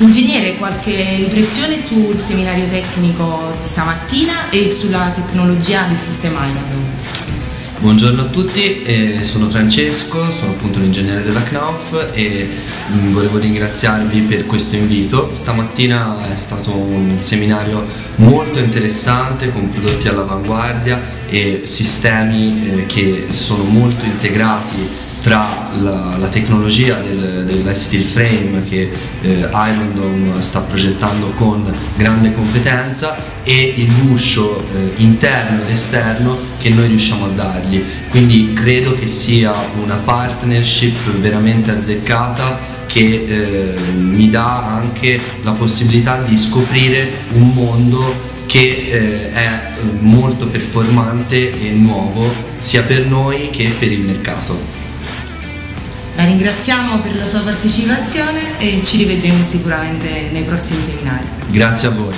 Ingegnere, qualche impressione sul seminario tecnico di stamattina e sulla tecnologia del sistema Iron? Buongiorno a tutti, eh, sono Francesco, sono appunto un della Knauf e mh, mm, volevo ringraziarvi per questo invito. Stamattina è stato un seminario molto interessante con prodotti all'avanguardia e sistemi eh, che sono molto integrati tra la, la tecnologia del, del steel frame che eh, Iron Dome sta progettando con grande competenza e il guscio eh, interno ed esterno che noi riusciamo a dargli. Quindi credo che sia una partnership veramente azzeccata che eh, mi dà anche la possibilità di scoprire un mondo che eh, è molto performante e nuovo sia per noi che per il mercato. La ringraziamo per la sua partecipazione e ci rivedremo sicuramente nei prossimi seminari. Grazie a voi.